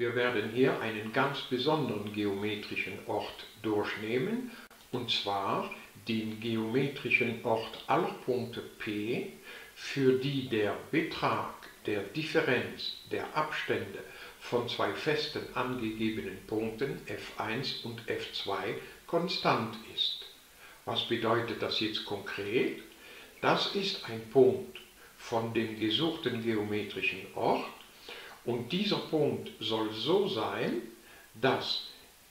Wir werden hier einen ganz besonderen geometrischen Ort durchnehmen, und zwar den geometrischen Ort aller Punkte P, für die der Betrag der Differenz der Abstände von zwei festen angegebenen Punkten f1 und f2 konstant ist. Was bedeutet das jetzt konkret? Das ist ein Punkt von dem gesuchten geometrischen Ort und dieser Punkt soll so sein, dass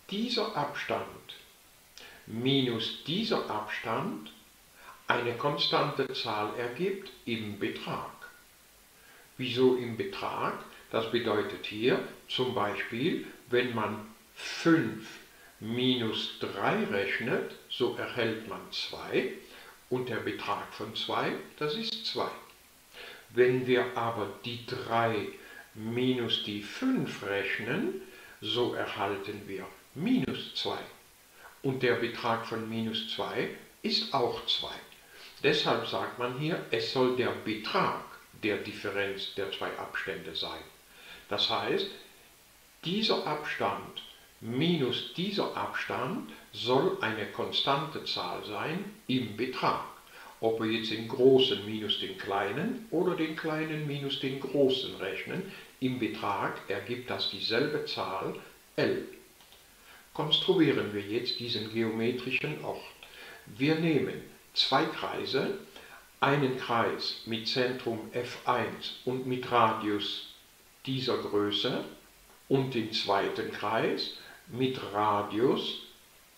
dieser Abstand minus dieser Abstand eine konstante Zahl ergibt im Betrag. Wieso im Betrag? Das bedeutet hier zum Beispiel, wenn man 5 minus 3 rechnet, so erhält man 2 und der Betrag von 2, das ist 2. Wenn wir aber die 3 minus die 5 rechnen, so erhalten wir minus 2. Und der Betrag von minus 2 ist auch 2. Deshalb sagt man hier, es soll der Betrag der Differenz der zwei Abstände sein. Das heißt, dieser Abstand minus dieser Abstand soll eine konstante Zahl sein im Betrag. Ob wir jetzt den großen minus den kleinen oder den kleinen minus den großen rechnen, im Betrag ergibt das dieselbe Zahl L. Konstruieren wir jetzt diesen geometrischen Ort. Wir nehmen zwei Kreise, einen Kreis mit Zentrum F1 und mit Radius dieser Größe und den zweiten Kreis mit Radius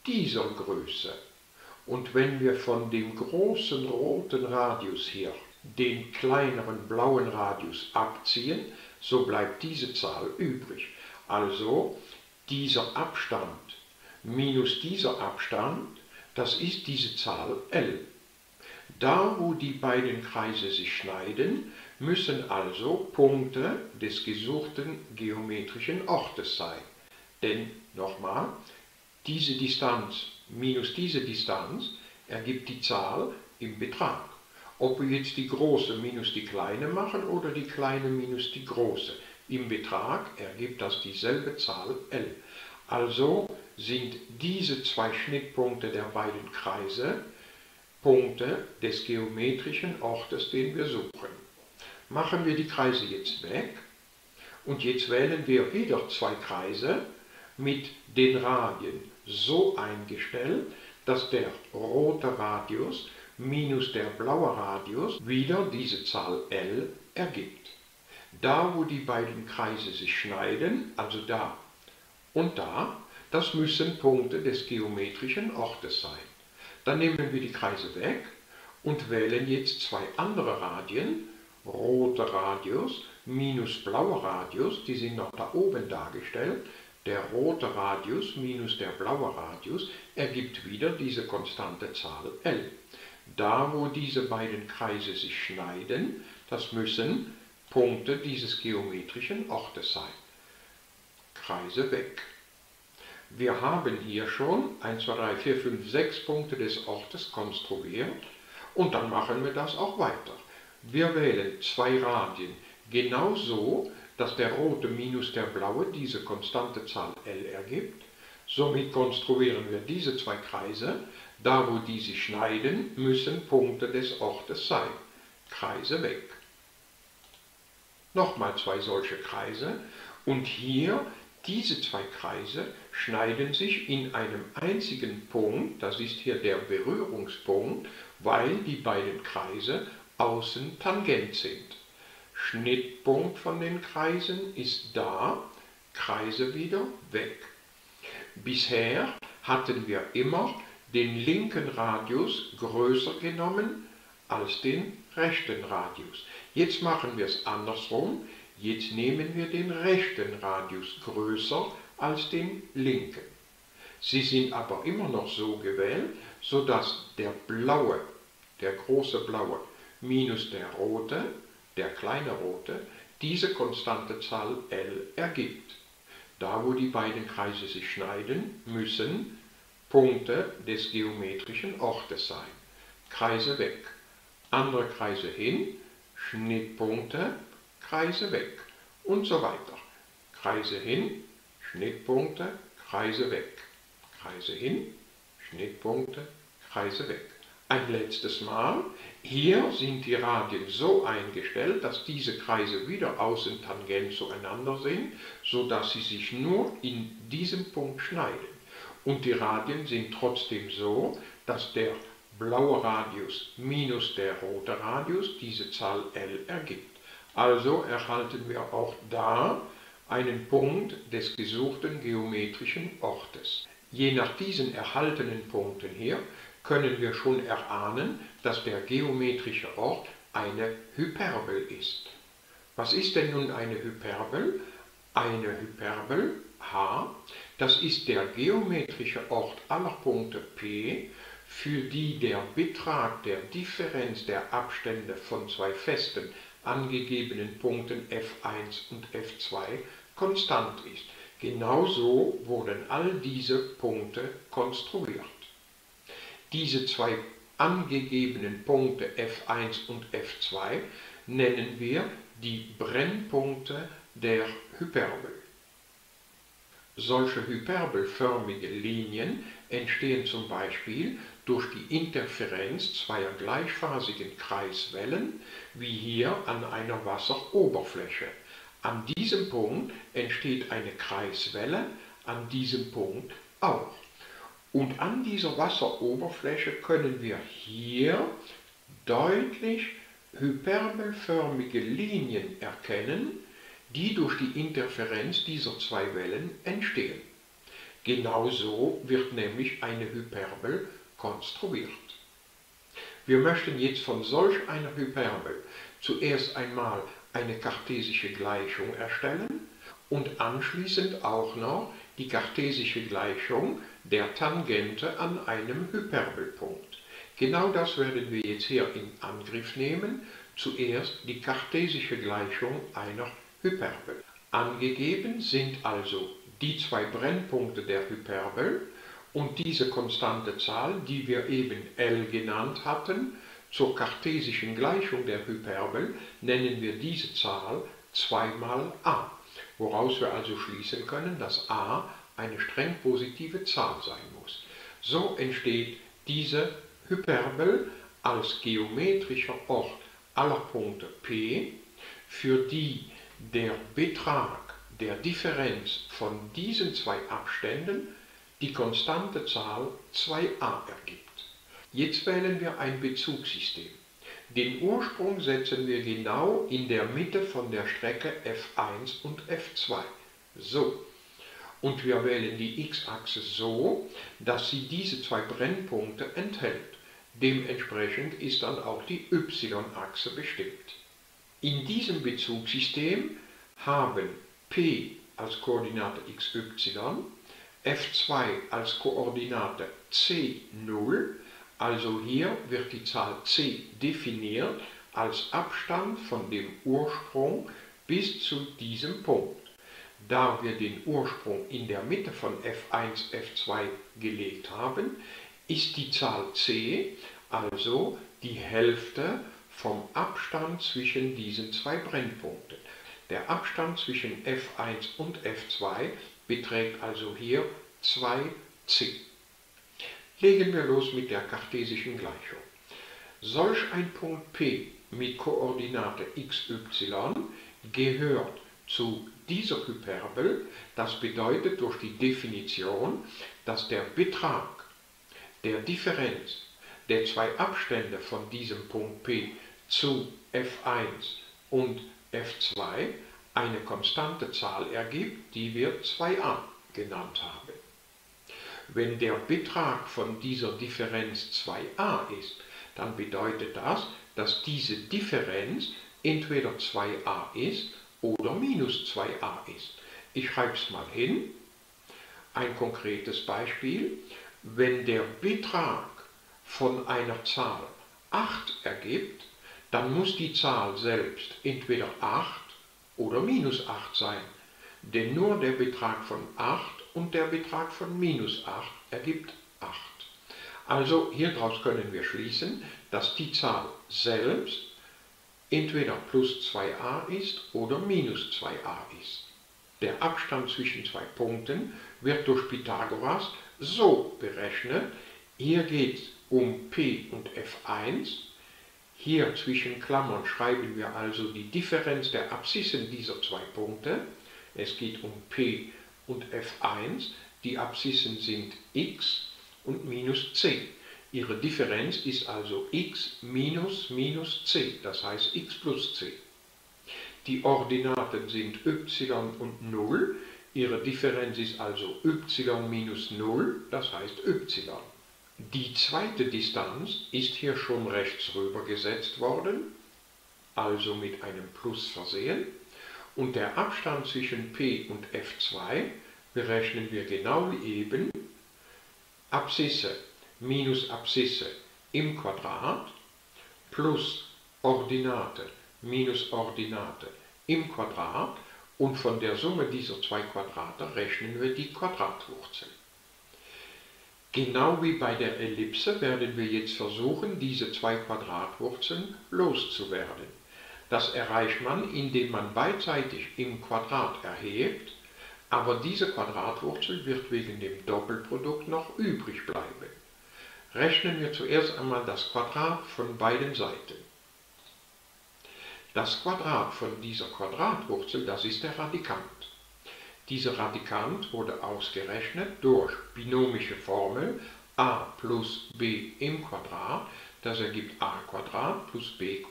dieser Größe. Und wenn wir von dem großen roten Radius hier den kleineren blauen Radius abziehen, so bleibt diese Zahl übrig. Also dieser Abstand minus dieser Abstand, das ist diese Zahl L. Da, wo die beiden Kreise sich schneiden, müssen also Punkte des gesuchten geometrischen Ortes sein. Denn, nochmal, diese Distanz minus diese Distanz ergibt die Zahl im Betrag. Ob wir jetzt die große minus die kleine machen oder die kleine minus die große. Im Betrag ergibt das dieselbe Zahl L. Also sind diese zwei Schnittpunkte der beiden Kreise Punkte des geometrischen Ortes, den wir suchen. Machen wir die Kreise jetzt weg und jetzt wählen wir wieder zwei Kreise mit den Radien so eingestellt, dass der rote Radius minus der blaue Radius wieder diese Zahl L ergibt. Da, wo die beiden Kreise sich schneiden, also da und da, das müssen Punkte des geometrischen Ortes sein. Dann nehmen wir die Kreise weg und wählen jetzt zwei andere Radien, roter Radius minus blauer Radius, die sind noch da oben dargestellt. Der rote Radius minus der blaue Radius ergibt wieder diese konstante Zahl L. Da, wo diese beiden Kreise sich schneiden, das müssen Punkte dieses geometrischen Ortes sein. Kreise weg. Wir haben hier schon 1, 2, 3, 4, 5, 6 Punkte des Ortes konstruiert und dann machen wir das auch weiter. Wir wählen zwei Radien genau so, dass der rote minus der blaue diese konstante Zahl L ergibt. Somit konstruieren wir diese zwei Kreise. Da, wo die sich schneiden, müssen Punkte des Ortes sein. Kreise weg. Nochmal zwei solche Kreise und hier diese zwei Kreise schneiden sich in einem einzigen Punkt, das ist hier der Berührungspunkt, weil die beiden Kreise außen tangent sind. Schnittpunkt von den Kreisen ist da, Kreise wieder weg. Bisher hatten wir immer den linken Radius größer genommen als den rechten Radius. Jetzt machen wir es andersrum. Jetzt nehmen wir den rechten Radius größer als den linken. Sie sind aber immer noch so gewählt, sodass der blaue, der große blaue, minus der rote, der kleine rote, diese konstante Zahl L ergibt. Da, wo die beiden Kreise sich schneiden, müssen Punkte des geometrischen Ortes sein. Kreise weg, andere Kreise hin, Schnittpunkte, Kreise weg und so weiter. Kreise hin, Schnittpunkte, Kreise weg. Kreise hin, Schnittpunkte, Kreise weg. Ein letztes Mal. Hier sind die Radien so eingestellt, dass diese Kreise wieder außentangent zueinander sind, sodass sie sich nur in diesem Punkt schneiden. Und die Radien sind trotzdem so, dass der blaue Radius minus der rote Radius diese Zahl L ergibt. Also erhalten wir auch da einen Punkt des gesuchten geometrischen Ortes. Je nach diesen erhaltenen Punkten hier können wir schon erahnen, dass der geometrische Ort eine Hyperbel ist. Was ist denn nun eine Hyperbel? Eine Hyperbel H, das ist der geometrische Ort aller Punkte P, für die der Betrag der Differenz der Abstände von zwei festen angegebenen Punkten f1 und f2 konstant ist. Genauso wurden all diese Punkte konstruiert. Diese zwei angegebenen Punkte f1 und f2 nennen wir die Brennpunkte der Hyperbel. Solche hyperbelförmige Linien entstehen zum Beispiel durch die Interferenz zweier gleichphasigen Kreiswellen, wie hier an einer Wasseroberfläche. An diesem Punkt entsteht eine Kreiswelle, an diesem Punkt auch. Und an dieser Wasseroberfläche können wir hier deutlich hyperbelförmige Linien erkennen, die durch die Interferenz dieser zwei Wellen entstehen. Genauso wird nämlich eine Hyperbel konstruiert. Wir möchten jetzt von solch einer Hyperbel zuerst einmal eine kartesische Gleichung erstellen und anschließend auch noch die kartesische Gleichung der Tangente an einem Hyperbelpunkt. Genau das werden wir jetzt hier in Angriff nehmen. Zuerst die kartesische Gleichung einer Hyperbel. Angegeben sind also die zwei Brennpunkte der Hyperbel und diese konstante Zahl, die wir eben L genannt hatten, zur kartesischen Gleichung der Hyperbel nennen wir diese Zahl 2 mal a, woraus wir also schließen können, dass a eine streng positive Zahl sein muss. So entsteht diese Hyperbel als geometrischer Ort aller Punkte P, für die der Betrag der Differenz von diesen zwei Abständen die konstante Zahl 2a ergibt. Jetzt wählen wir ein Bezugssystem. Den Ursprung setzen wir genau in der Mitte von der Strecke f1 und f2. So. Und wir wählen die x-Achse so, dass sie diese zwei Brennpunkte enthält. Dementsprechend ist dann auch die y-Achse bestimmt. In diesem Bezugssystem haben p als Koordinate xy, f2 als Koordinate c0, also hier wird die Zahl c definiert als Abstand von dem Ursprung bis zu diesem Punkt. Da wir den Ursprung in der Mitte von f1, f2 gelegt haben, ist die Zahl c also die Hälfte vom Abstand zwischen diesen zwei Brennpunkten. Der Abstand zwischen F1 und F2 beträgt also hier 2c. Legen wir los mit der kartesischen Gleichung. Solch ein Punkt P mit Koordinate xy gehört zu dieser Hyperbel, das bedeutet durch die Definition, dass der Betrag der Differenz der zwei Abstände von diesem Punkt P zu f1 und f2 eine konstante Zahl ergibt, die wir 2a genannt haben. Wenn der Betrag von dieser Differenz 2a ist, dann bedeutet das, dass diese Differenz entweder 2a ist oder minus 2a ist. Ich schreibe es mal hin. Ein konkretes Beispiel. Wenn der Betrag von einer Zahl 8 ergibt, dann muss die Zahl selbst entweder 8 oder minus 8 sein, denn nur der Betrag von 8 und der Betrag von minus 8 ergibt 8. Also hieraus können wir schließen, dass die Zahl selbst entweder plus 2a ist oder minus 2a ist. der Abstand zwischen zwei Punkten wird durch Pythagoras so berechnet. Hier geht es um P und F1. Hier zwischen Klammern schreiben wir also die Differenz der Abszissen dieser zwei Punkte. Es geht um P und F1. Die Abszissen sind x und minus c. Ihre Differenz ist also x minus minus c, das heißt x plus c. Die Ordinaten sind y und 0. Ihre Differenz ist also y minus 0, das heißt y. Die zweite Distanz ist hier schon rechts rüber gesetzt worden, also mit einem Plus versehen. Und der Abstand zwischen p und f2 berechnen wir genau wie eben. Abszisse minus Abszisse im Quadrat plus Ordinate minus Ordinate im Quadrat und von der Summe dieser zwei Quadrate rechnen wir die Quadratwurzel. Genau wie bei der Ellipse werden wir jetzt versuchen, diese zwei Quadratwurzeln loszuwerden. Das erreicht man, indem man beidseitig im Quadrat erhebt, aber diese Quadratwurzel wird wegen dem Doppelprodukt noch übrig bleiben. Rechnen wir zuerst einmal das Quadrat von beiden Seiten. Das Quadrat von dieser Quadratwurzel, das ist der Radikant. Dieser Radikant wurde ausgerechnet durch binomische Formel a plus b im Quadrat, das ergibt a plus b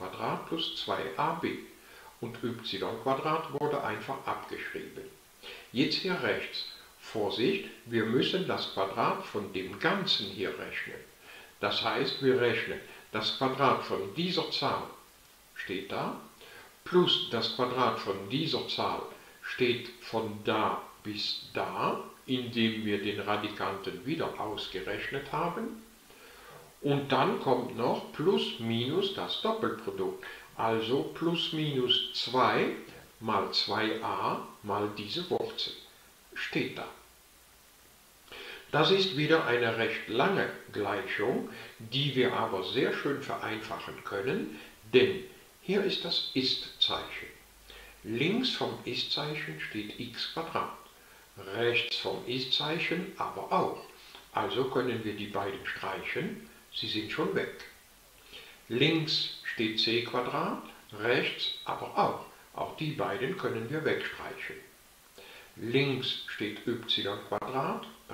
plus 2ab. Und y wurde einfach abgeschrieben. Jetzt hier rechts. Vorsicht, wir müssen das Quadrat von dem Ganzen hier rechnen. Das heißt, wir rechnen das Quadrat von dieser Zahl, steht da, plus das Quadrat von dieser Zahl steht von da bis da, indem wir den Radikanten wieder ausgerechnet haben. Und dann kommt noch plus minus das Doppelprodukt, also plus minus 2 mal 2a mal diese Wurzel. Steht da. Das ist wieder eine recht lange Gleichung, die wir aber sehr schön vereinfachen können, denn hier ist das Ist-Zeichen. Links vom Ist-Zeichen steht x rechts vom Ist-Zeichen aber auch. Also können wir die beiden streichen, sie sind schon weg. Links steht c rechts aber auch. Auch die beiden können wir wegstreichen. Links steht y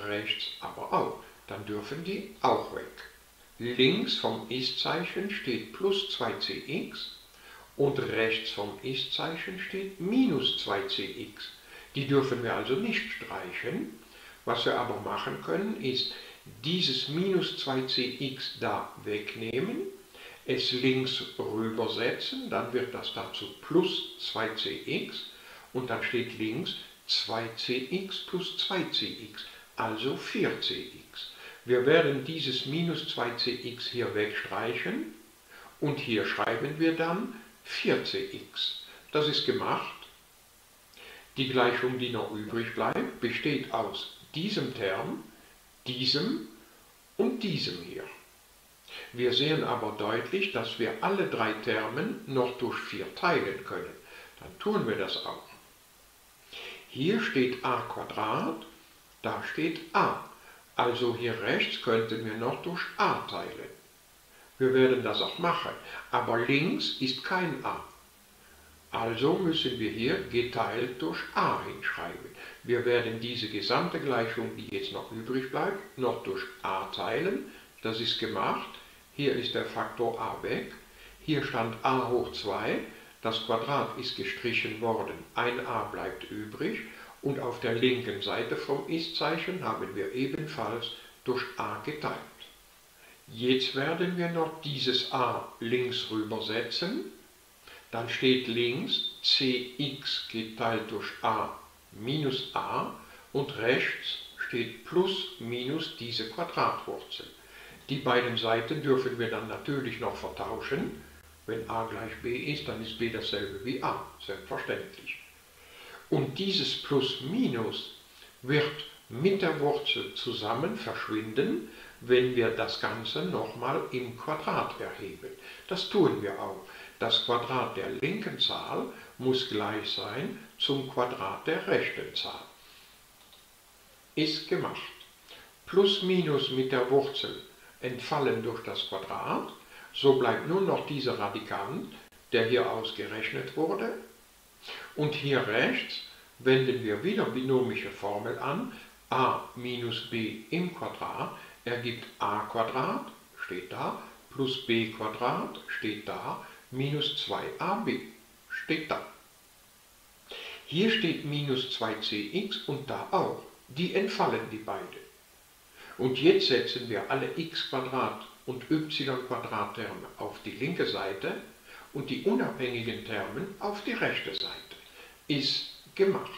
rechts aber auch. Dann dürfen die auch weg. Links vom Ist-Zeichen steht plus 2cx und rechts vom Ist-Zeichen steht minus 2cx. Die dürfen wir also nicht streichen. Was wir aber machen können, ist dieses minus 2cx da wegnehmen, es links rübersetzen, dann wird das dazu plus 2cx und dann steht links 2cx plus 2cx also 4cx. Wir werden dieses minus 2cx hier wegstreichen und hier schreiben wir dann 4cx. Das ist gemacht. Die Gleichung, die noch übrig bleibt, besteht aus diesem Term, diesem und diesem hier. Wir sehen aber deutlich, dass wir alle drei Termen noch durch 4 teilen können. Dann tun wir das auch. Hier steht a da steht a. Also hier rechts könnten wir noch durch a teilen. Wir werden das auch machen, aber links ist kein a. Also müssen wir hier geteilt durch a hinschreiben. Wir werden diese gesamte Gleichung, die jetzt noch übrig bleibt, noch durch a teilen. Das ist gemacht. Hier ist der Faktor a weg. Hier stand a hoch 2. Das Quadrat ist gestrichen worden. Ein a bleibt übrig und auf der linken Seite vom Ist-Zeichen haben wir ebenfalls durch a geteilt. Jetzt werden wir noch dieses a links rüber setzen. Dann steht links cx geteilt durch a minus a und rechts steht plus minus diese Quadratwurzel. Die beiden Seiten dürfen wir dann natürlich noch vertauschen. Wenn a gleich b ist, dann ist b dasselbe wie a, selbstverständlich. Und dieses Plus Minus wird mit der Wurzel zusammen verschwinden, wenn wir das Ganze nochmal im Quadrat erheben. Das tun wir auch. das Quadrat der linken Zahl muss gleich sein zum Quadrat der rechten Zahl. Ist gemacht. Plus minus mit der Wurzel entfallen durch das Quadrat, so bleibt nur noch dieser Radikant, der hier ausgerechnet wurde. Und hier rechts wenden wir wieder binomische Formel an, a minus b im Quadrat ergibt a Quadrat, steht da, plus b Quadrat, steht da, minus 2ab, steht da. Hier steht minus 2cx und da auch. Die entfallen die beide. Und jetzt setzen wir alle x und y Terme auf die linke Seite und die unabhängigen Termen auf die rechte Seite. Ist gemacht.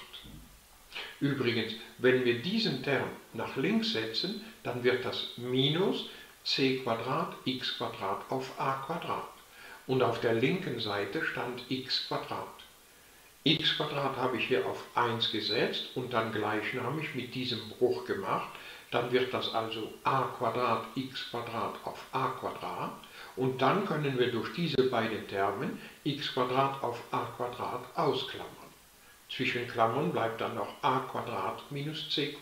Übrigens, wenn wir diesen Term nach links setzen, dann wird das minus c x auf a Und auf der linken Seite stand x x habe ich hier auf 1 gesetzt und dann gleichnamig mit diesem Bruch gemacht. Dann wird das also a x auf a und dann können wir durch diese beiden Termen x auf a ausklammern. Zwischen Klammern bleibt dann noch a minus c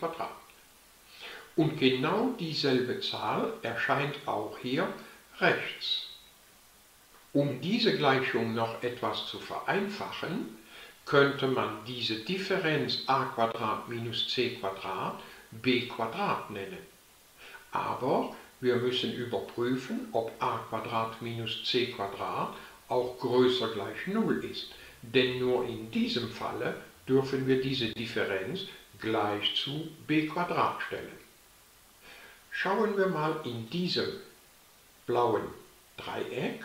Und genau dieselbe Zahl erscheint auch hier rechts. Um diese Gleichung noch etwas zu vereinfachen, könnte man diese Differenz a minus c b nennen. Aber wir müssen überprüfen, ob a minus c auch größer gleich 0 ist denn nur in diesem Falle dürfen wir diese Differenz gleich zu b stellen. Schauen wir mal in diesem blauen Dreieck.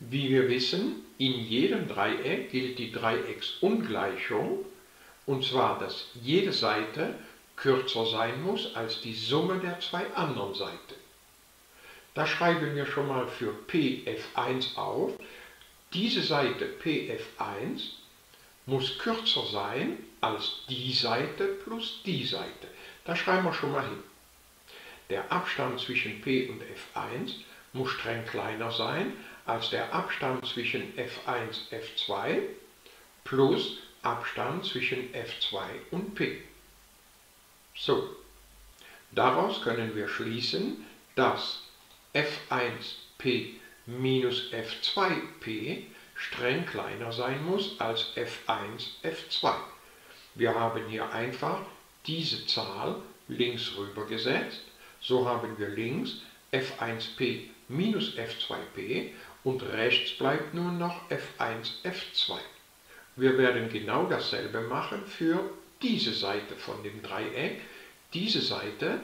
Wie wir wissen, in jedem Dreieck gilt die Dreiecksungleichung, und zwar, dass jede Seite kürzer sein muss als die Summe der zwei anderen Seiten. Da schreiben wir schon mal für Pf1 auf, diese Seite PF1 muss kürzer sein als die Seite plus die Seite. Das schreiben wir schon mal hin. Der Abstand zwischen P und F1 muss streng kleiner sein als der Abstand zwischen F1, F2 plus Abstand zwischen F2 und P. So, daraus können wir schließen, dass F1P minus f2p streng kleiner sein muss als f1, f2. Wir haben hier einfach diese Zahl links rüber gesetzt. So haben wir links f1p minus f2p und rechts bleibt nun noch f1, f2. Wir werden genau dasselbe machen für diese Seite von dem Dreieck. Diese Seite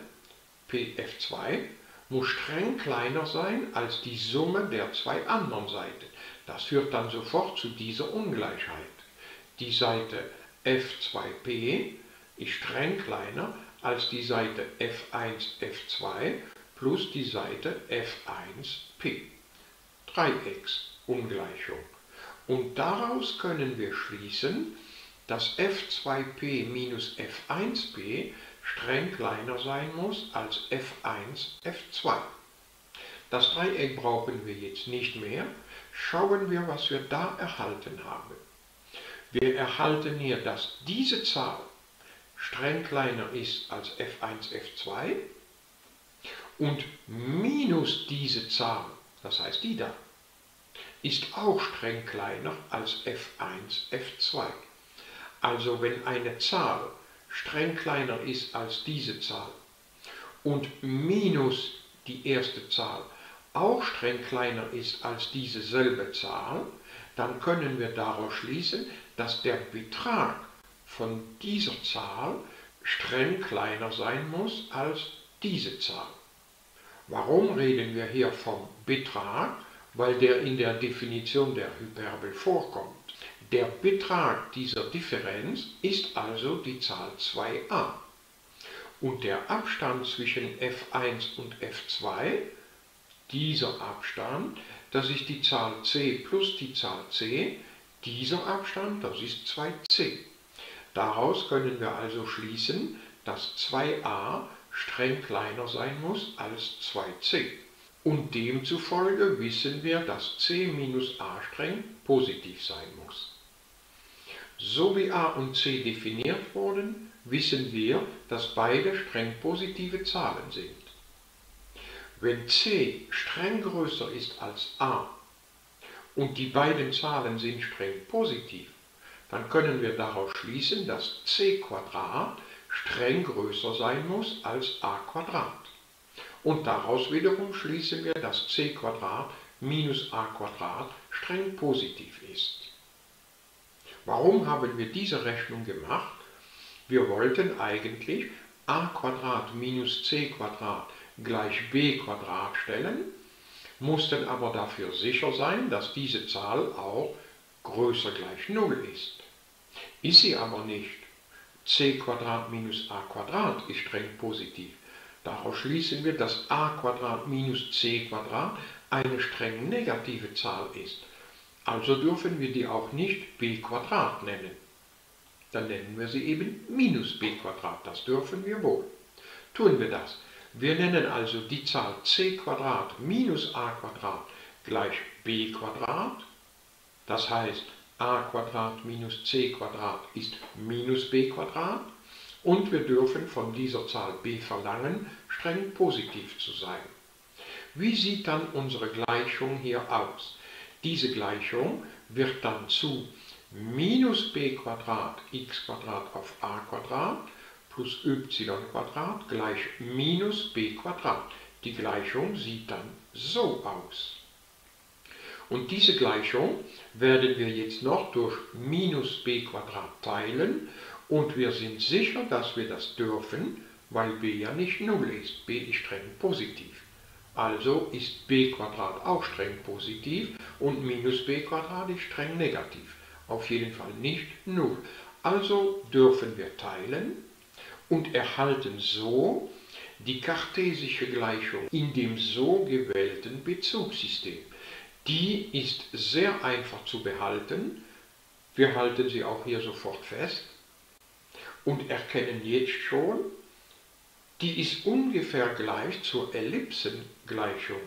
pf2 muss streng kleiner sein als die Summe der zwei anderen Seiten. Das führt dann sofort zu dieser Ungleichheit. Die Seite f2p ist streng kleiner als die Seite f1, f2 plus die Seite f1p. Dreiecksungleichung. Und daraus können wir schließen, dass f2p minus f1p streng kleiner sein muss als f1, f2. Das Dreieck brauchen wir jetzt nicht mehr. Schauen wir, was wir da erhalten haben. Wir erhalten hier, dass diese Zahl streng kleiner ist als f1, f2 und minus diese Zahl, das heißt die da, ist auch streng kleiner als f1, f2. Also wenn eine Zahl streng kleiner ist als diese Zahl und minus die erste Zahl auch streng kleiner ist als diese selbe Zahl, dann können wir daraus schließen, dass der Betrag von dieser Zahl streng kleiner sein muss als diese Zahl. Warum reden wir hier vom Betrag? Weil der in der Definition der Hyperbel vorkommt. Der Betrag dieser Differenz ist also die Zahl 2a. Und der Abstand zwischen f1 und f2, dieser Abstand, das ist die Zahl c plus die Zahl c, dieser Abstand, das ist 2c. Daraus können wir also schließen, dass 2a streng kleiner sein muss als 2c. Und demzufolge wissen wir, dass c minus a streng positiv sein muss. So wie a und c definiert wurden, wissen wir, dass beide streng positive Zahlen sind. Wenn c streng größer ist als a und die beiden Zahlen sind streng positiv, dann können wir daraus schließen, dass c streng größer sein muss als a Und daraus wiederum schließen wir, dass c minus a streng positiv ist. Warum haben wir diese Rechnung gemacht? Wir wollten eigentlich a minus c gleich b stellen, mussten aber dafür sicher sein, dass diese Zahl auch größer gleich 0 ist. Ist sie aber nicht. c minus a ist streng positiv. Daraus schließen wir, dass a minus c eine streng negative Zahl ist. Also dürfen wir die auch nicht b nennen. Dann nennen wir sie eben minus b, das dürfen wir wohl. Tun wir das. Wir nennen also die Zahl c minus a gleich b das heißt a minus c ist minus b und wir dürfen von dieser Zahl b verlangen, streng positiv zu sein. Wie sieht dann unsere Gleichung hier aus? Diese Gleichung wird dann zu minus b x auf a plus y gleich minus b Die Gleichung sieht dann so aus. Und diese Gleichung werden wir jetzt noch durch minus b teilen und wir sind sicher, dass wir das dürfen, weil b ja nicht 0 ist. b ist streng positiv. Also ist b auch streng positiv und minus b ist streng negativ. Auf jeden Fall nicht 0. Also dürfen wir teilen und erhalten so die kartesische Gleichung in dem so gewählten Bezugssystem. Die ist sehr einfach zu behalten. Wir halten sie auch hier sofort fest und erkennen jetzt schon, die ist ungefähr gleich zur Ellipsengleichung.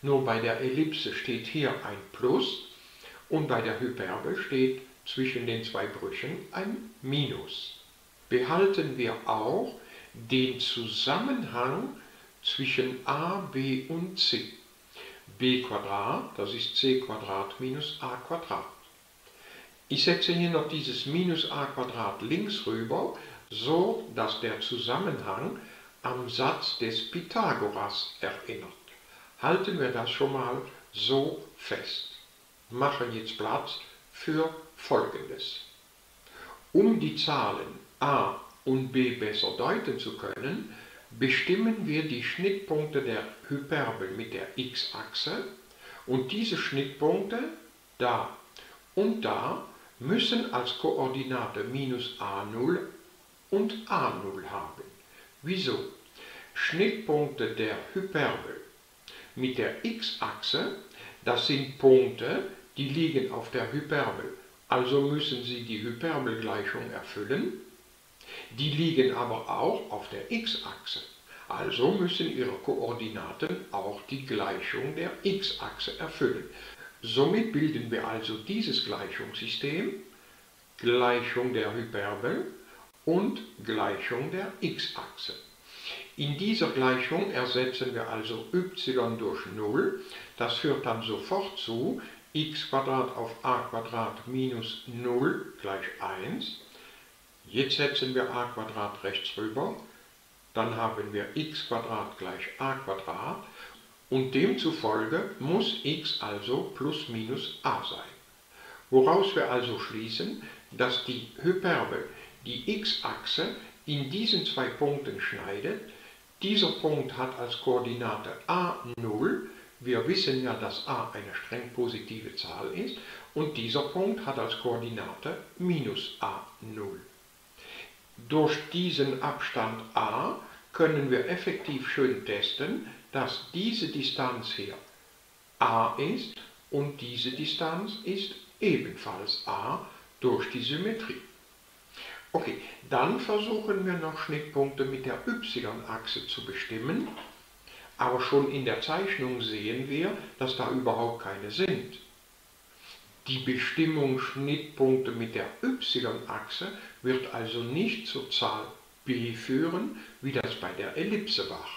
Nur bei der Ellipse steht hier ein Plus und bei der Hyperbel steht zwischen den zwei Brüchen ein Minus. Behalten wir auch den Zusammenhang zwischen a, b und c b das ist c minus a Ich setze hier noch dieses minus a links rüber, so dass der Zusammenhang am Satz des Pythagoras erinnert. Halten wir das schon mal so fest. Machen jetzt Platz für Folgendes. Um die Zahlen a und b besser deuten zu können, bestimmen wir die Schnittpunkte der Hyperbel mit der x-Achse und diese Schnittpunkte da und da müssen als Koordinate minus a0 und a0 haben. Wieso? Schnittpunkte der Hyperbel mit der x-Achse, das sind Punkte, die liegen auf der Hyperbel, also müssen sie die Hyperbelgleichung erfüllen die liegen aber auch auf der x-Achse. Also müssen ihre Koordinaten auch die Gleichung der x-Achse erfüllen. Somit bilden wir also dieses Gleichungssystem, Gleichung der Hyperbel und Gleichung der x-Achse. In dieser Gleichung ersetzen wir also y durch 0. Das führt dann sofort zu x auf a minus 0 gleich 1. Jetzt setzen wir a rechts rüber, dann haben wir x gleich a und demzufolge muss x also plus minus a sein. Woraus wir also schließen, dass die Hyperbel die x-Achse in diesen zwei Punkten schneidet. Dieser Punkt hat als Koordinate a0, wir wissen ja, dass a eine streng positive Zahl ist, und dieser Punkt hat als Koordinate minus a0. Durch diesen Abstand a können wir effektiv schön testen, dass diese Distanz hier a ist und diese Distanz ist ebenfalls a durch die Symmetrie. Okay, dann versuchen wir noch Schnittpunkte mit der y-Achse zu bestimmen. Aber schon in der Zeichnung sehen wir, dass da überhaupt keine sind. Die Bestimmung Schnittpunkte mit der y-Achse wird also nicht zur Zahl b führen, wie das bei der Ellipse war.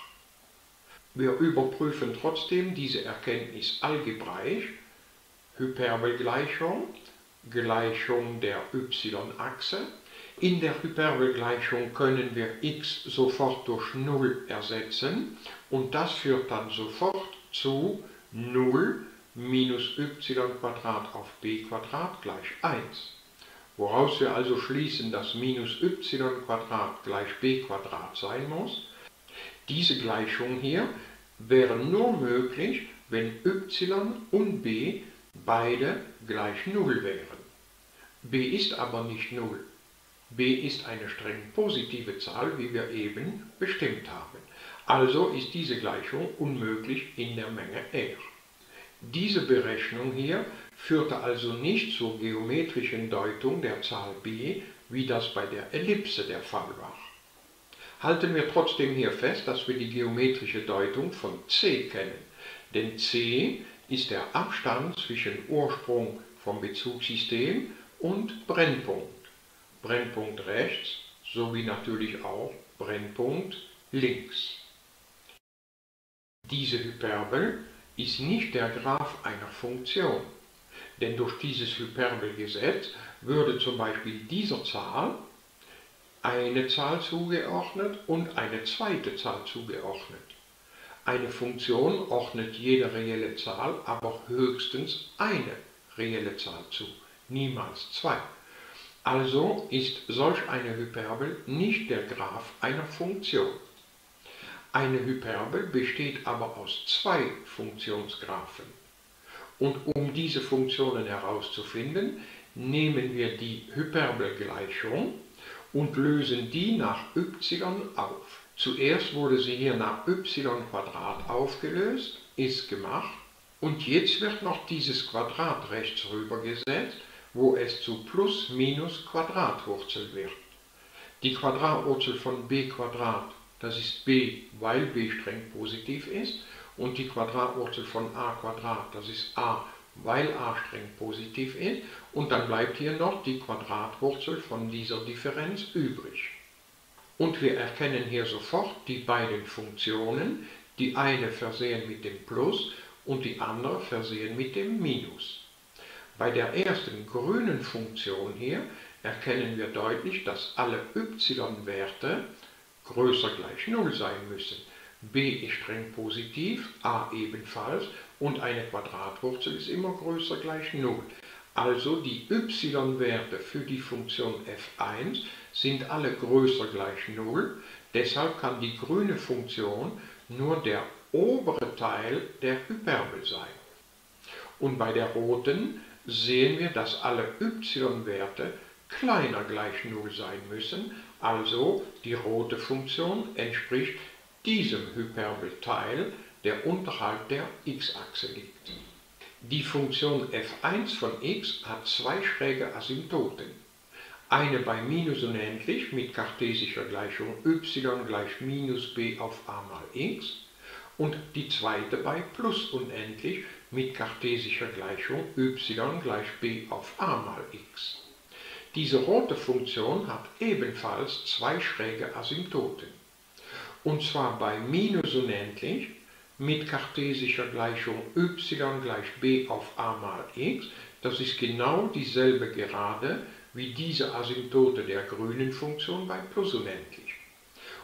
Wir überprüfen trotzdem diese Erkenntnis algebraisch. Hyperbelgleichung, Gleichung der y-Achse. In der Hyperbelgleichung können wir x sofort durch 0 ersetzen und das führt dann sofort zu 0 minus y auf b gleich 1. Woraus wir also schließen, dass minus y gleich b sein muss. Diese Gleichung hier wäre nur möglich, wenn y und b beide gleich 0 wären. b ist aber nicht 0. b ist eine streng positive Zahl, wie wir eben bestimmt haben. Also ist diese Gleichung unmöglich in der Menge R. Diese Berechnung hier führte also nicht zur geometrischen Deutung der Zahl b, wie das bei der Ellipse der Fall war. Halten wir trotzdem hier fest, dass wir die geometrische Deutung von c kennen, denn c ist der Abstand zwischen Ursprung vom Bezugssystem und Brennpunkt. Brennpunkt rechts sowie natürlich auch Brennpunkt links. Diese Hyperbel ist nicht der Graph einer Funktion, denn durch dieses Hyperbelgesetz würde zum Beispiel dieser Zahl eine Zahl zugeordnet und eine zweite Zahl zugeordnet. Eine Funktion ordnet jede reelle Zahl aber höchstens eine reelle Zahl zu, niemals zwei. Also ist solch eine Hyperbel nicht der Graph einer Funktion. Eine Hyperbel besteht aber aus zwei Funktionsgraphen. Und um diese Funktionen herauszufinden, nehmen wir die Hyperbelgleichung und lösen die nach y auf. Zuerst wurde sie hier nach y aufgelöst, ist gemacht, und jetzt wird noch dieses Quadrat rechts rübergesetzt, wo es zu plus minus Quadratwurzel wird. Die Quadratwurzel von b Quadrat das ist b, weil b streng positiv ist, und die Quadratwurzel von a Quadrat, das ist a, weil a streng positiv ist, und dann bleibt hier noch die Quadratwurzel von dieser Differenz übrig. Und wir erkennen hier sofort die beiden Funktionen, die eine versehen mit dem Plus und die andere versehen mit dem Minus. Bei der ersten grünen Funktion hier erkennen wir deutlich, dass alle y-Werte größer gleich 0 sein müssen. b ist streng positiv, a ebenfalls und eine Quadratwurzel ist immer größer gleich 0. Also die y-Werte für die Funktion f1 sind alle größer gleich 0, deshalb kann die grüne Funktion nur der obere Teil der Hyperbel sein. Und bei der roten sehen wir, dass alle y-Werte kleiner gleich 0 sein müssen, also die rote Funktion entspricht diesem Hyperbelteil, der unterhalb der x-Achse liegt. Die Funktion f1 von x hat zwei schräge Asymptoten. Eine bei minus unendlich mit kartesischer Gleichung y gleich minus b auf a mal x und die zweite bei plus unendlich mit kartesischer Gleichung y gleich b auf a mal x. Diese rote Funktion hat ebenfalls zwei schräge Asymptoten. Und zwar bei minus unendlich mit kartesischer Gleichung y gleich b auf a mal x, das ist genau dieselbe Gerade wie diese Asymptote der grünen Funktion bei plus unendlich.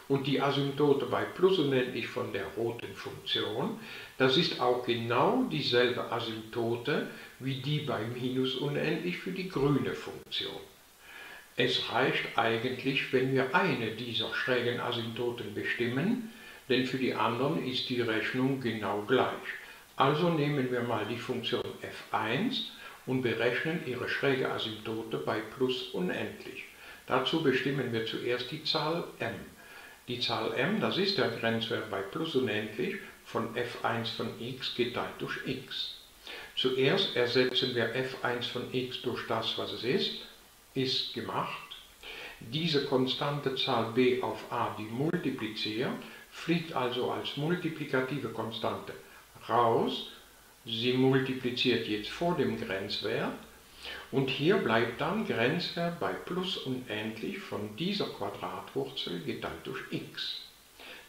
Und die Asymptote bei plus unendlich von der roten Funktion, das ist auch genau dieselbe Asymptote wie die bei minus unendlich für die grüne Funktion. Es reicht eigentlich, wenn wir eine dieser schrägen Asymptoten bestimmen, denn für die anderen ist die Rechnung genau gleich. Also nehmen wir mal die Funktion f1 und berechnen ihre schräge Asymptote bei plus unendlich. Dazu bestimmen wir zuerst die Zahl m. Die Zahl m, das ist der Grenzwert bei plus unendlich von f1 von x geteilt durch x. Zuerst ersetzen wir f1 von x durch das, was es ist, ist gemacht. Diese konstante Zahl b auf a, die multipliziert, fliegt also als multiplikative Konstante raus. Sie multipliziert jetzt vor dem Grenzwert und hier bleibt dann Grenzwert bei plus unendlich von dieser Quadratwurzel geteilt durch x.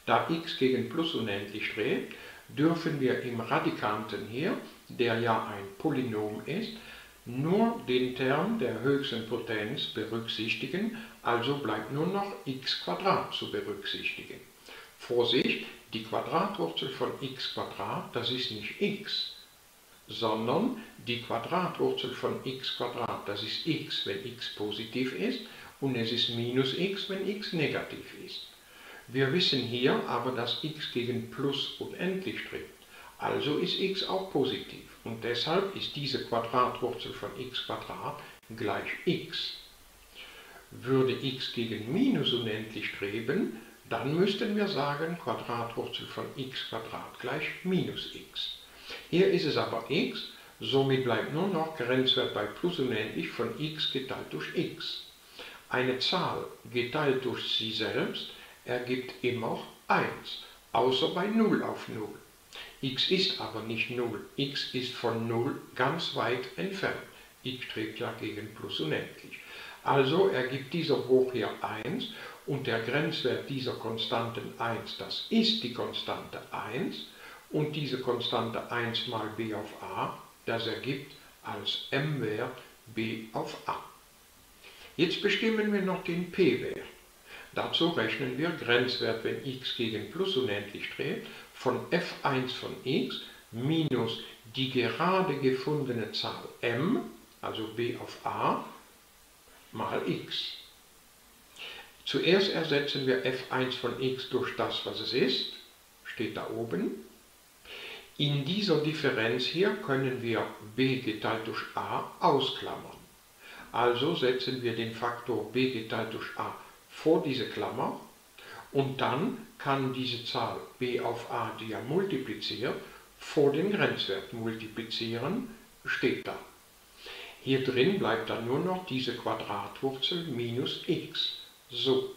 Da x gegen plus unendlich strebt, dürfen wir im Radikanten hier, der ja ein Polynom ist, nur den Term der höchsten Potenz berücksichtigen, also bleibt nur noch x zu berücksichtigen. Vorsicht, die Quadratwurzel von x, das ist nicht x, sondern die Quadratwurzel von x, das ist x, wenn x positiv ist, und es ist minus x, wenn x negativ ist. Wir wissen hier aber, dass x gegen plus unendlich strebt. Also ist x auch positiv und deshalb ist diese Quadratwurzel von x gleich x. Würde x gegen minus unendlich streben, dann müssten wir sagen Quadratwurzel von x gleich minus x. Hier ist es aber x, somit bleibt nur noch Grenzwert bei plus unendlich von x geteilt durch x. Eine Zahl geteilt durch sie selbst ergibt immer 1, außer bei 0 auf 0. x ist aber nicht 0, x ist von 0 ganz weit entfernt. x strebt ja gegen plus unendlich. Also ergibt dieser Bruch hier 1 und der Grenzwert dieser Konstanten 1, das ist die Konstante 1 und diese Konstante 1 mal b auf a, das ergibt als m-Wert b auf a. Jetzt bestimmen wir noch den p-Wert. Dazu rechnen wir Grenzwert, wenn x gegen plus unendlich strebt, von f1 von x minus die gerade gefundene Zahl m, also b auf a, mal x. Zuerst ersetzen wir f1 von x durch das, was es ist, steht da oben. In dieser Differenz hier können wir b geteilt durch a ausklammern. Also setzen wir den Faktor b geteilt durch a vor diese Klammer und dann kann diese Zahl b auf a, die ja multipliziert, vor den Grenzwert multiplizieren, steht da. Hier drin bleibt dann nur noch diese Quadratwurzel minus x. So,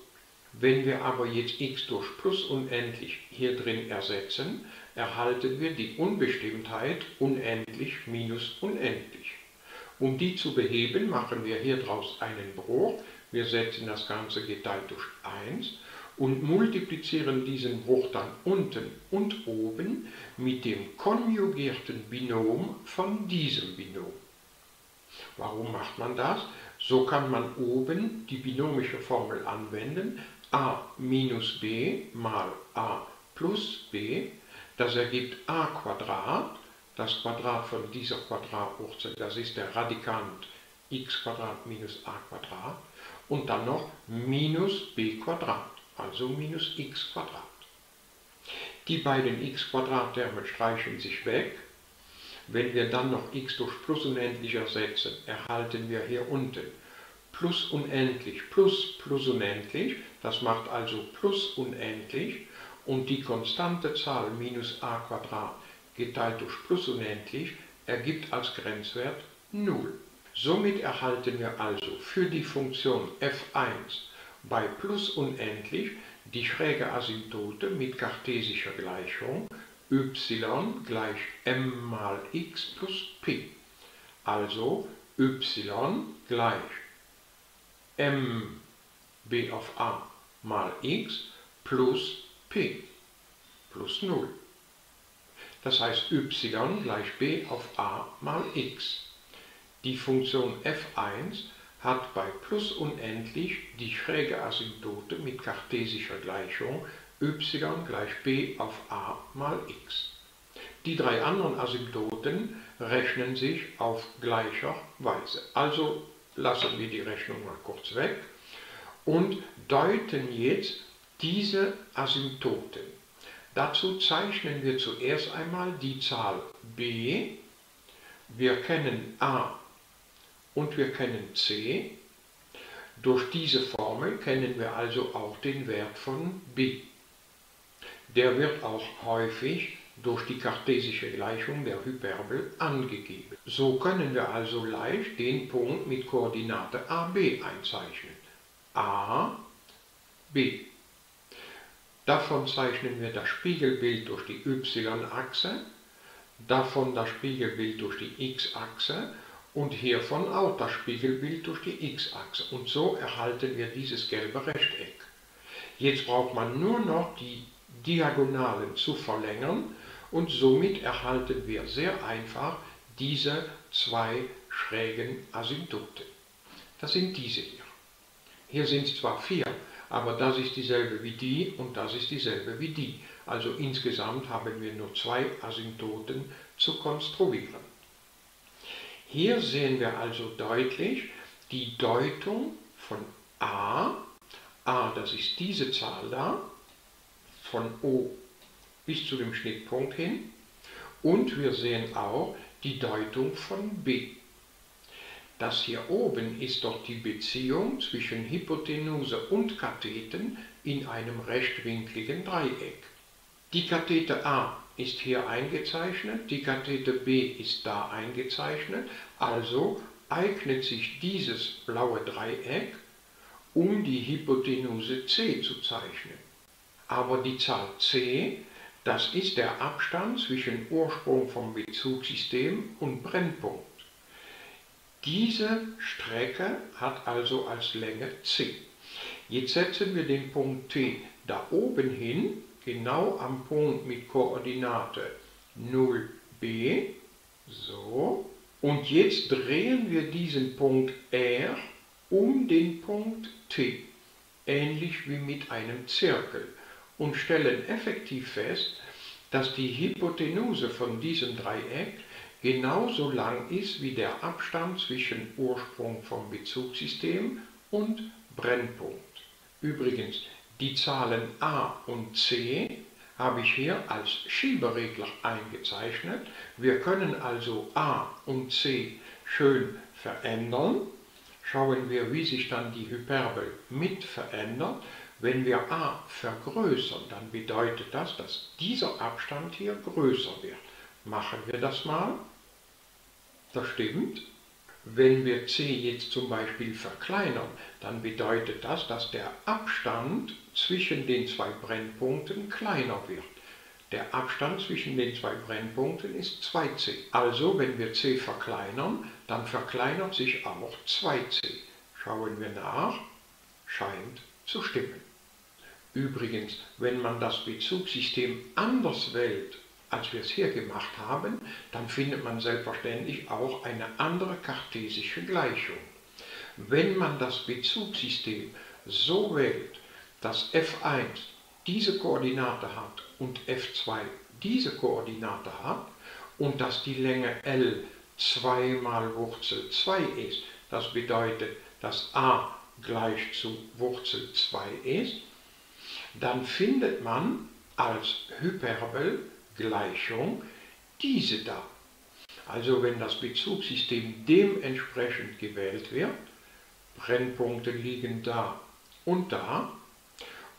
wenn wir aber jetzt x durch plus unendlich hier drin ersetzen, erhalten wir die Unbestimmtheit unendlich minus unendlich. Um die zu beheben, machen wir hier draus einen Bruch, wir setzen das Ganze geteilt durch 1 und multiplizieren diesen Bruch dann unten und oben mit dem konjugierten Binom von diesem Binom. Warum macht man das? So kann man oben die binomische Formel anwenden, a minus b mal a plus b, das ergibt a Quadrat, das Quadrat von dieser Quadratwurzel, das ist der Radikant x minus a Quadrat, und dann noch minus b Quadrat, also minus x Quadrat. Die beiden x Quadrat-Terme streichen sich weg. Wenn wir dann noch x durch plus unendlich ersetzen, erhalten wir hier unten plus unendlich plus plus unendlich, das macht also plus unendlich und die konstante Zahl minus a geteilt durch plus unendlich ergibt als Grenzwert 0. Somit erhalten wir also für die Funktion f1 bei plus unendlich die schräge Asymptote mit kartesischer Gleichung y gleich m mal x plus p. Also y gleich m b auf a mal x plus p plus 0. Das heißt y gleich b auf a mal x. Die Funktion f1 hat bei plus unendlich die schräge Asymptote mit kartesischer Gleichung y gleich b auf a mal x. Die drei anderen Asymptoten rechnen sich auf gleicher Weise. Also lassen wir die Rechnung mal kurz weg und deuten jetzt diese Asymptoten. Dazu zeichnen wir zuerst einmal die Zahl b. Wir kennen a und wir kennen c. Durch diese Formel kennen wir also auch den Wert von b. Der wird auch häufig durch die kartesische Gleichung der Hyperbel angegeben. So können wir also leicht den Punkt mit Koordinate AB einzeichnen. A, B. Davon zeichnen wir das Spiegelbild durch die y-Achse, davon das Spiegelbild durch die x-Achse und hiervon auch das Spiegelbild durch die x-Achse. Und so erhalten wir dieses gelbe Rechteck. Jetzt braucht man nur noch die Diagonalen zu verlängern und somit erhalten wir sehr einfach diese zwei schrägen Asymptoten. Das sind diese hier. Hier sind es zwar vier, aber das ist dieselbe wie die und das ist dieselbe wie die. Also insgesamt haben wir nur zwei Asymptoten zu konstruieren. Hier sehen wir also deutlich die Deutung von a. a, das ist diese Zahl da, von O bis zu dem Schnittpunkt hin. Und wir sehen auch die Deutung von b. Das hier oben ist doch die Beziehung zwischen Hypotenuse und Katheten in einem rechtwinkligen Dreieck. Die Kathete A ist hier eingezeichnet, die Kathete B ist da eingezeichnet, also eignet sich dieses blaue Dreieck, um die Hypotenuse C zu zeichnen. Aber die Zahl C, das ist der Abstand zwischen Ursprung vom Bezugssystem und Brennpunkt. Diese Strecke hat also als Länge c. Jetzt setzen wir den Punkt T da oben hin, genau am Punkt mit Koordinate 0b, so, und jetzt drehen wir diesen Punkt R um den Punkt T, ähnlich wie mit einem Zirkel, und stellen effektiv fest, dass die Hypotenuse von diesem Dreieck genauso lang ist wie der Abstand zwischen Ursprung vom Bezugssystem und Brennpunkt. Übrigens, die Zahlen a und c habe ich hier als Schieberegler eingezeichnet. Wir können also a und c schön verändern. Schauen wir, wie sich dann die Hyperbel mit verändert. Wenn wir a vergrößern, dann bedeutet das, dass dieser Abstand hier größer wird. Machen wir das mal. Das stimmt. Wenn wir c jetzt zum Beispiel verkleinern, dann bedeutet das, dass der Abstand zwischen den zwei Brennpunkten kleiner wird. Der Abstand zwischen den zwei Brennpunkten ist 2c. Also, wenn wir c verkleinern, dann verkleinert sich auch 2c. Schauen wir nach, scheint zu stimmen. Übrigens, wenn man das Bezugssystem anders wählt als wir es hier gemacht haben, dann findet man selbstverständlich auch eine andere kartesische Gleichung. Wenn man das Bezugssystem so wählt, dass f1 diese Koordinate hat und f2 diese Koordinate hat und dass die Länge L 2 mal Wurzel 2 ist, das bedeutet, dass a gleich zu Wurzel 2 ist, dann findet man als Hyperbel Gleichung diese da. Also wenn das Bezugssystem dementsprechend gewählt wird, Brennpunkte liegen da und da,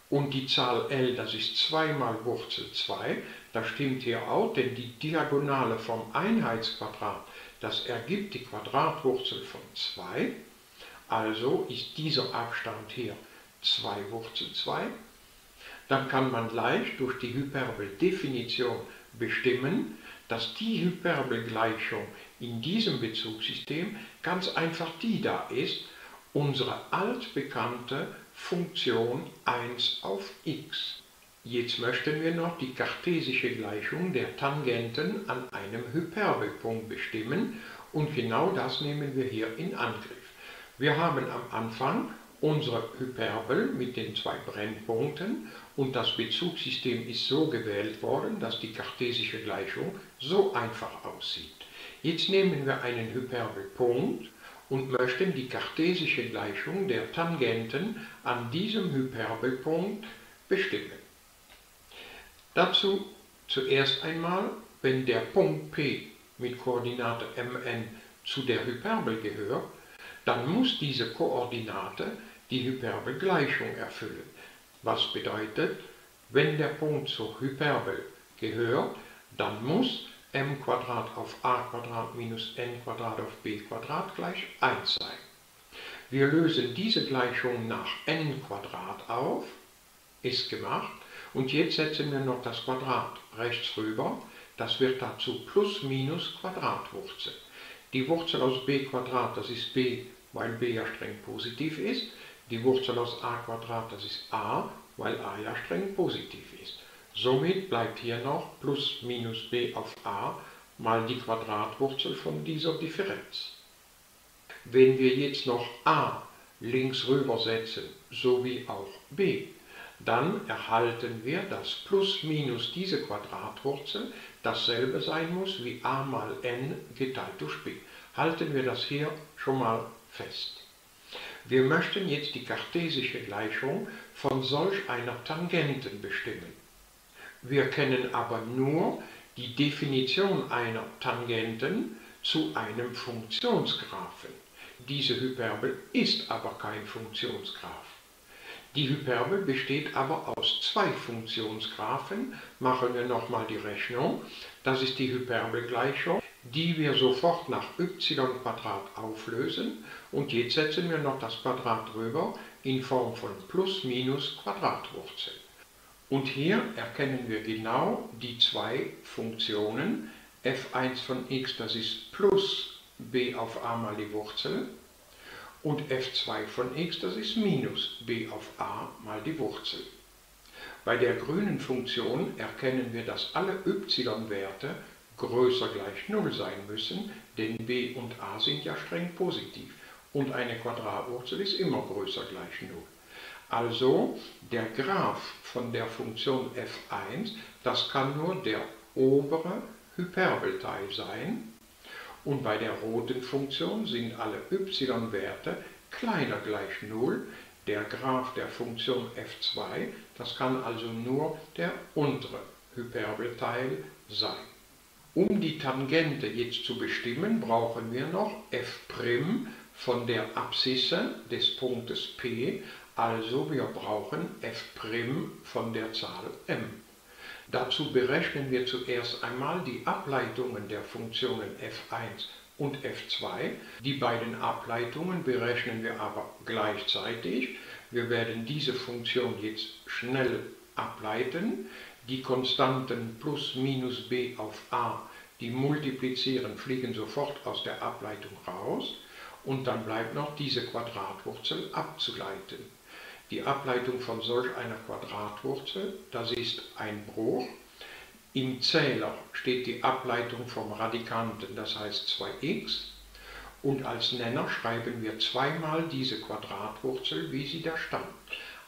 und die Zahl L, das ist 2 mal Wurzel 2, das stimmt hier auch, denn die Diagonale vom Einheitsquadrat, das ergibt die Quadratwurzel von 2, also ist dieser Abstand hier 2 Wurzel 2 dann kann man leicht durch die Hyperbeldefinition bestimmen, dass die Hyperbelgleichung in diesem Bezugssystem ganz einfach die da ist, unsere altbekannte Funktion 1 auf x. Jetzt möchten wir noch die kartesische Gleichung der Tangenten an einem Hyperbelpunkt bestimmen und genau das nehmen wir hier in Angriff. Wir haben am Anfang unsere Hyperbel mit den zwei Brennpunkten und das Bezugssystem ist so gewählt worden, dass die kartesische Gleichung so einfach aussieht. Jetzt nehmen wir einen Hyperbelpunkt und möchten die kartesische Gleichung der Tangenten an diesem Hyperbelpunkt bestimmen. Dazu zuerst einmal, wenn der Punkt P mit Koordinate mn zu der Hyperbel gehört, dann muss diese Koordinate die Hyperbelgleichung erfüllen. Was bedeutet, wenn der Punkt zur Hyperbel gehört, dann muss m auf a minus n auf b gleich 1 sein. Wir lösen diese Gleichung nach n auf, ist gemacht, Und jetzt setzen wir noch das Quadrat rechts rüber. Das wird dazu plus minus Quadratwurzel. Die Wurzel aus b das ist b, weil b ja streng positiv ist. Die Wurzel aus a Quadrat, das ist a, weil a ja streng positiv ist. Somit bleibt hier noch plus minus b auf a mal die Quadratwurzel von dieser Differenz. Wenn wir jetzt noch a links rüber setzen, sowie auch b, dann erhalten wir, dass plus minus diese Quadratwurzel dasselbe sein muss wie a mal n geteilt durch b. Halten wir das hier schon mal fest. Wir möchten jetzt die kartesische Gleichung von solch einer Tangenten bestimmen. Wir kennen aber nur die Definition einer Tangenten zu einem Funktionsgraphen. Diese Hyperbel ist aber kein Funktionsgraph. Die Hyperbel besteht aber aus zwei Funktionsgraphen. Machen wir nochmal die Rechnung. Das ist die Hyperbelgleichung, die wir sofort nach y auflösen. Und jetzt setzen wir noch das Quadrat drüber in Form von plus minus Quadratwurzel. Und hier erkennen wir genau die zwei Funktionen. f1 von x, das ist plus b auf a mal die Wurzel. Und f2 von x, das ist minus b auf a mal die Wurzel. Bei der grünen Funktion erkennen wir, dass alle y-Werte größer gleich 0 sein müssen, denn b und a sind ja streng positiv. Und eine Quadratwurzel ist immer größer gleich 0. Also der Graph von der Funktion f1, das kann nur der obere Hyperbelteil sein. Und bei der roten Funktion sind alle y-Werte kleiner gleich 0. Der Graph der Funktion f2, das kann also nur der untere Hyperbelteil sein. Um die Tangente jetzt zu bestimmen, brauchen wir noch f' von der Abszisse des Punktes P also wir brauchen f' von der Zahl m. Dazu berechnen wir zuerst einmal die Ableitungen der Funktionen f1 und f2. Die beiden Ableitungen berechnen wir aber gleichzeitig. Wir werden diese Funktion jetzt schnell ableiten. Die Konstanten plus minus b auf a, die multiplizieren, fliegen sofort aus der Ableitung raus. Und dann bleibt noch diese Quadratwurzel abzuleiten. Die Ableitung von solch einer Quadratwurzel, das ist ein Bruch. Im Zähler steht die Ableitung vom Radikanten, das heißt 2x. Und als Nenner schreiben wir zweimal diese Quadratwurzel, wie sie da stand.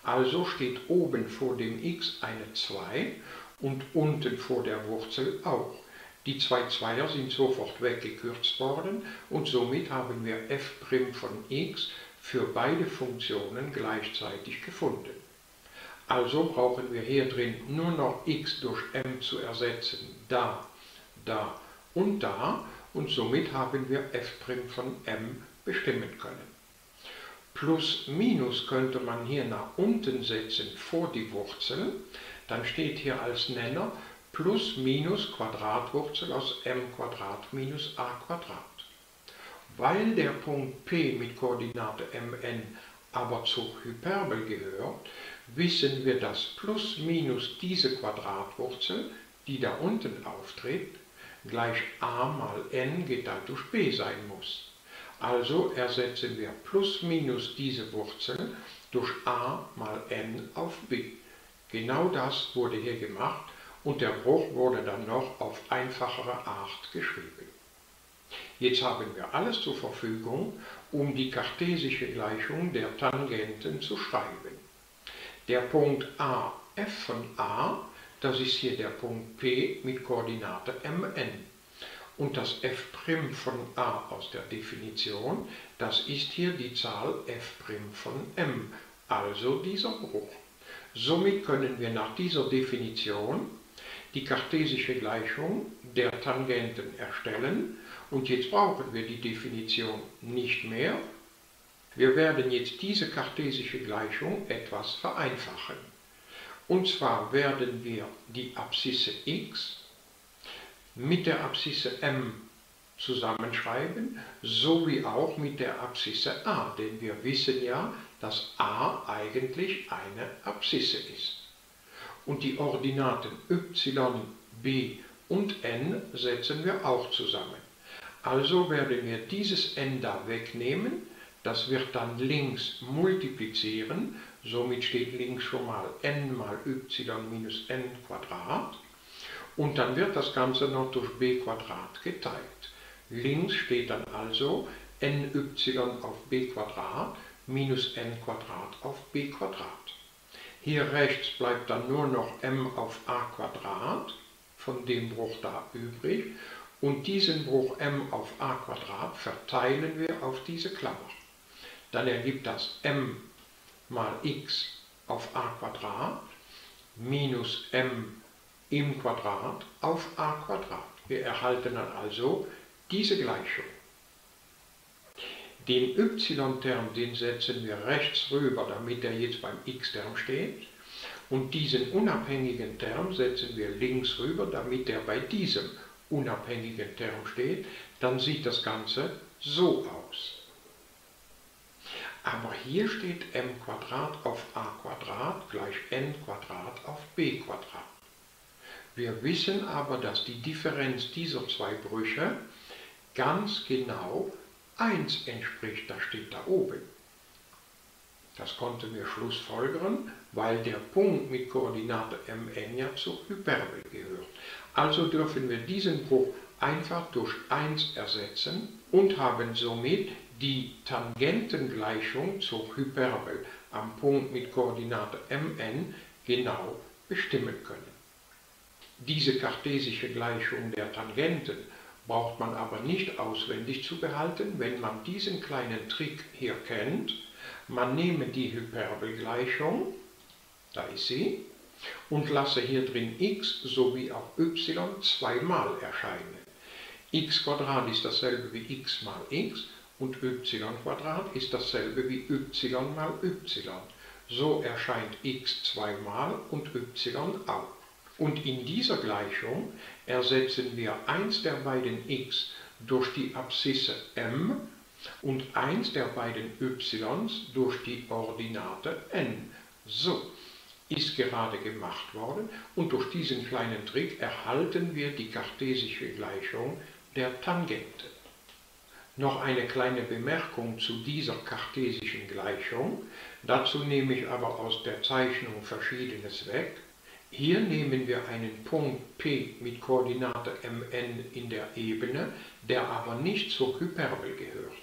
Also steht oben vor dem x eine 2 und unten vor der Wurzel auch. Die zwei Zweier sind sofort weggekürzt worden und somit haben wir f' von x für beide Funktionen gleichzeitig gefunden. Also brauchen wir hier drin nur noch x durch m zu ersetzen, da, da und da und somit haben wir f' von m bestimmen können. Plus minus könnte man hier nach unten setzen vor die Wurzel, dann steht hier als Nenner plus minus Quadratwurzel aus m minus a. Weil der Punkt P mit Koordinate mn aber zur Hyperbel gehört, wissen wir, dass plus minus diese Quadratwurzel, die da unten auftritt, gleich a mal n geteilt durch b sein muss. Also ersetzen wir plus minus diese Wurzel durch a mal n auf b. Genau das wurde hier gemacht und der Bruch wurde dann noch auf einfachere Art geschrieben. Jetzt haben wir alles zur Verfügung, um die kartesische Gleichung der Tangenten zu schreiben. Der Punkt A, f von A, das ist hier der Punkt P mit Koordinate mn. Und das f' von A aus der Definition, das ist hier die Zahl f' von m, also dieser Bruch. Somit können wir nach dieser Definition die kartesische Gleichung der Tangenten erstellen und jetzt brauchen wir die Definition nicht mehr. Wir werden jetzt diese kartesische Gleichung etwas vereinfachen. Und zwar werden wir die Abszisse x mit der Abszisse m zusammenschreiben, sowie auch mit der Abszisse a, denn wir wissen ja, dass a eigentlich eine Abszisse ist. Und die Ordinaten y, b und n setzen wir auch zusammen. Also werden wir dieses n da wegnehmen, das wird dann links multiplizieren, somit steht links schon mal n mal y minus n Quadrat und dann wird das Ganze noch durch b Quadrat geteilt. Links steht dann also ny auf b Quadrat minus n Quadrat auf b Quadrat. Hier rechts bleibt dann nur noch m auf a Quadrat von dem Bruch da übrig und diesen Bruch m auf a Quadrat verteilen wir auf diese Klammer. Dann ergibt das m mal x auf a Quadrat minus m im Quadrat auf a Quadrat. Wir erhalten dann also diese Gleichung. Den y-Term, den setzen wir rechts rüber, damit er jetzt beim x-Term steht. Und diesen unabhängigen Term setzen wir links rüber, damit er bei diesem unabhängigen Term steht. Dann sieht das Ganze so aus. Aber hier steht m auf a gleich n auf b Wir wissen aber, dass die Differenz dieser zwei Brüche ganz genau 1 entspricht, das steht da oben. Das konnten wir schlussfolgern, weil der Punkt mit Koordinate mn ja zur Hyperbel gehört. Also dürfen wir diesen Bruch einfach durch 1 ersetzen und haben somit die Tangentengleichung zur Hyperbel am Punkt mit Koordinate mn genau bestimmen können. Diese kartesische Gleichung der Tangenten braucht man aber nicht auswendig zu behalten, wenn man diesen kleinen Trick hier kennt. Man nehme die Hyperbelgleichung, da ist sie, und lasse hier drin x sowie auch y zweimal erscheinen. x ist dasselbe wie x mal x und y ist dasselbe wie y mal y. So erscheint x zweimal und y auch. Und in dieser Gleichung ersetzen wir eins der beiden x durch die Abszisse m und eins der beiden y's durch die Ordinate n. So ist gerade gemacht worden und durch diesen kleinen Trick erhalten wir die kartesische Gleichung der Tangente. Noch eine kleine Bemerkung zu dieser kartesischen Gleichung. Dazu nehme ich aber aus der Zeichnung Verschiedenes weg. Hier nehmen wir einen Punkt P mit Koordinate mn in der Ebene, der aber nicht zur Hyperbel gehört.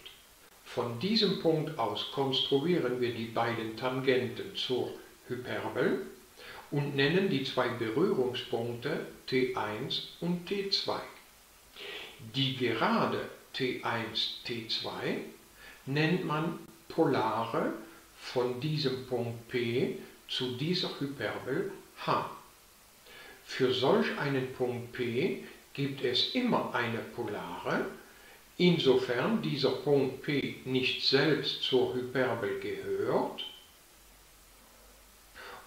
Von diesem Punkt aus konstruieren wir die beiden Tangenten zur Hyperbel und nennen die zwei Berührungspunkte T1 und T2. Die Gerade T1, T2 nennt man Polare von diesem Punkt P zu dieser Hyperbel H. Für solch einen Punkt P gibt es immer eine Polare, insofern dieser Punkt P nicht selbst zur Hyperbel gehört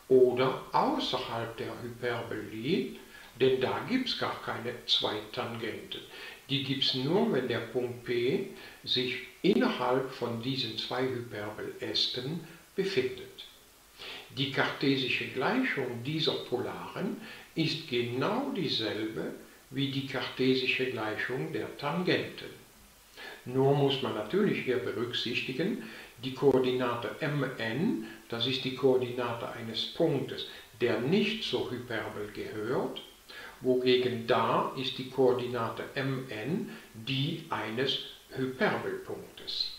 oder außerhalb der Hyperbel liegt, denn da gibt es gar keine zwei Tangenten. Die gibt es nur, wenn der Punkt P sich innerhalb von diesen zwei Hyperbelästen befindet. Die kartesische Gleichung dieser Polaren ist genau dieselbe wie die kartesische Gleichung der Tangenten. Nur muss man natürlich hier berücksichtigen, die Koordinate mn, das ist die Koordinate eines Punktes, der nicht zur Hyperbel gehört, wogegen da ist die Koordinate mn die eines Hyperbelpunktes.